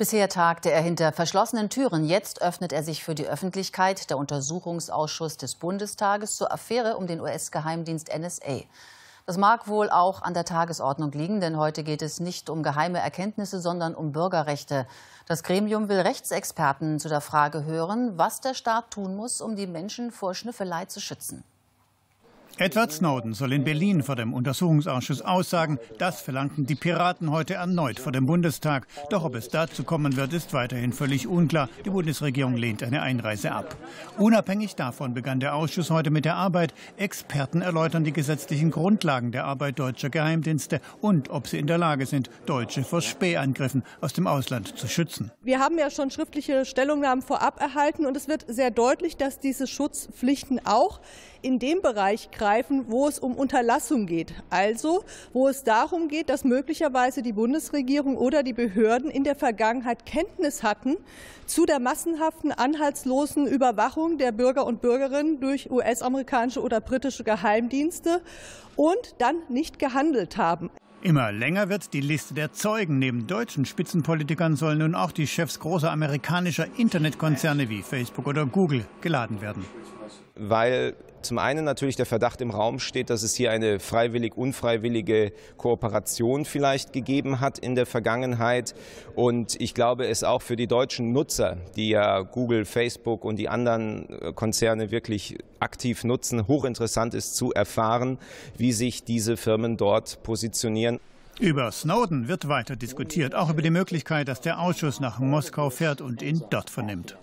Bisher tagte er hinter verschlossenen Türen. Jetzt öffnet er sich für die Öffentlichkeit, der Untersuchungsausschuss des Bundestages zur Affäre um den US-Geheimdienst NSA. Das mag wohl auch an der Tagesordnung liegen, denn heute geht es nicht um geheime Erkenntnisse, sondern um Bürgerrechte. Das Gremium will Rechtsexperten zu der Frage hören, was der Staat tun muss, um die Menschen vor Schnüffelei zu schützen. Edward Snowden soll in Berlin vor dem Untersuchungsausschuss aussagen. Das verlangten die Piraten heute erneut vor dem Bundestag. Doch ob es dazu kommen wird, ist weiterhin völlig unklar. Die Bundesregierung lehnt eine Einreise ab. Unabhängig davon begann der Ausschuss heute mit der Arbeit. Experten erläutern die gesetzlichen Grundlagen der Arbeit deutscher Geheimdienste und ob sie in der Lage sind, Deutsche vor Spähangriffen aus dem Ausland zu schützen. Wir haben ja schon schriftliche Stellungnahmen vorab erhalten und es wird sehr deutlich, dass diese Schutzpflichten auch in dem Bereich greifen, wo es um Unterlassung geht. Also, wo es darum geht, dass möglicherweise die Bundesregierung oder die Behörden in der Vergangenheit Kenntnis hatten zu der massenhaften, anhaltslosen Überwachung der Bürger und Bürgerinnen durch US-amerikanische oder britische Geheimdienste und dann nicht gehandelt haben. Immer länger wird die Liste der Zeugen. Neben deutschen Spitzenpolitikern sollen nun auch die Chefs großer amerikanischer Internetkonzerne wie Facebook oder Google geladen werden. Weil zum einen natürlich der Verdacht im Raum steht, dass es hier eine freiwillig-unfreiwillige Kooperation vielleicht gegeben hat in der Vergangenheit. Und ich glaube, es auch für die deutschen Nutzer, die ja Google, Facebook und die anderen äh, Konzerne wirklich aktiv nutzen, hochinteressant ist zu erfahren, wie sich diese Firmen dort positionieren. Über Snowden wird weiter diskutiert, auch über die Möglichkeit, dass der Ausschuss nach Moskau fährt und ihn dort vernimmt.